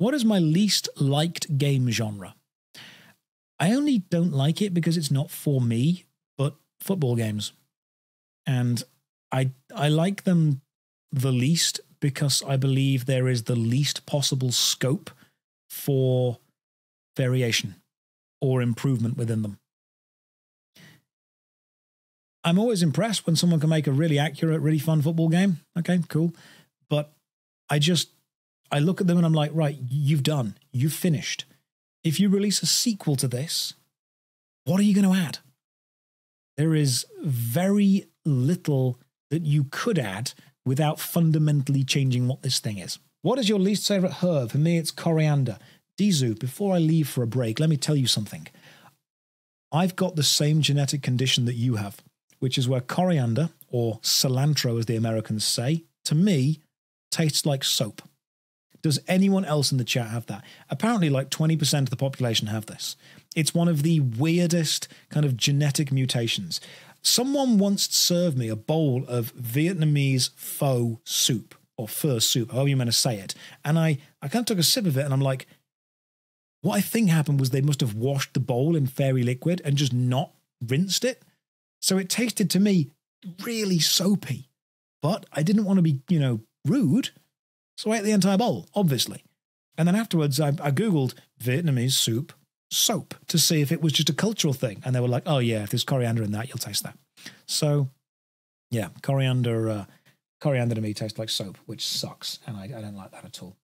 What is my least liked game genre? I only don't like it because it's not for me, but football games. And I I like them the least because I believe there is the least possible scope for variation or improvement within them. I'm always impressed when someone can make a really accurate, really fun football game. Okay, cool. But I just, I look at them and I'm like, right, you've done, you've finished. If you release a sequel to this, what are you going to add? There is very little that you could add without fundamentally changing what this thing is. What is your least favorite herb? For me, it's coriander. Dizu, before I leave for a break, let me tell you something. I've got the same genetic condition that you have, which is where coriander, or cilantro as the Americans say, to me, tastes like soap. Does anyone else in the chat have that? Apparently, like 20% of the population have this. It's one of the weirdest kind of genetic mutations. Someone once served me a bowl of Vietnamese pho soup or pho soup, however you meant to say it. And I, I kind of took a sip of it and I'm like, what I think happened was they must have washed the bowl in fairy liquid and just not rinsed it. So it tasted to me really soapy. But I didn't want to be, you know, rude. So I ate the entire bowl, obviously. And then afterwards, I, I Googled Vietnamese soup soap to see if it was just a cultural thing. And they were like, oh, yeah, if there's coriander in that, you'll taste that. So, yeah, coriander, uh, coriander to me tastes like soap, which sucks. And I, I don't like that at all.